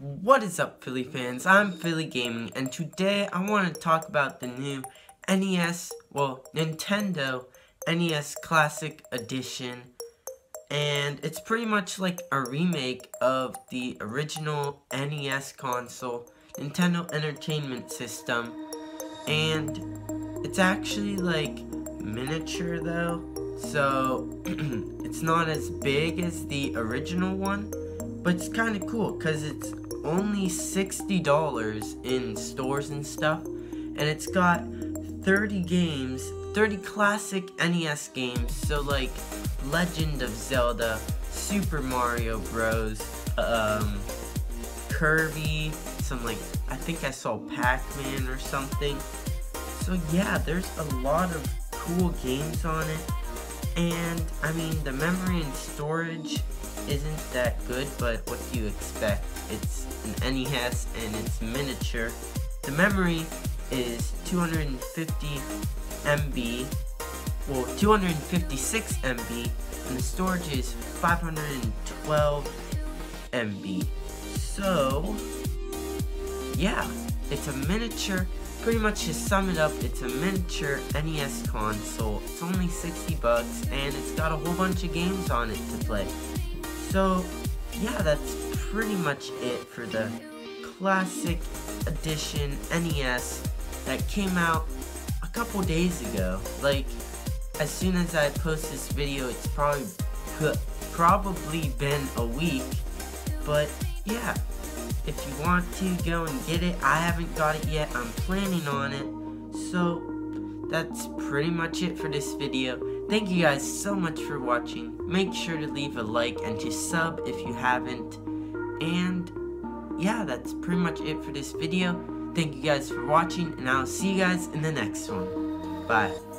What is up, Philly fans? I'm Philly Gaming, and today I want to talk about the new NES, well, Nintendo NES Classic Edition. And it's pretty much like a remake of the original NES console, Nintendo Entertainment System. And it's actually like miniature though, so it's not as big as the original one but it's kind of cool because it's only $60 in stores and stuff. And it's got 30 games, 30 classic NES games. So like Legend of Zelda, Super Mario Bros, um, Kirby, some like, I think I saw Pac-Man or something. So yeah, there's a lot of cool games on it. And I mean, the memory and storage isn't that good, but what do you expect? It's an NES and it's miniature. The memory is 250 MB, well 256 MB, and the storage is 512 MB. So, yeah, it's a miniature, pretty much to sum it up, it's a miniature NES console. It's only 60 bucks, and it's got a whole bunch of games on it to play. So, yeah, that's pretty much it for the Classic Edition NES that came out a couple days ago. Like, as soon as I post this video, it's probably probably been a week. But, yeah, if you want to go and get it, I haven't got it yet. I'm planning on it. So, that's pretty much it for this video. Thank you guys so much for watching. Make sure to leave a like and to sub if you haven't. And yeah, that's pretty much it for this video. Thank you guys for watching, and I'll see you guys in the next one. Bye.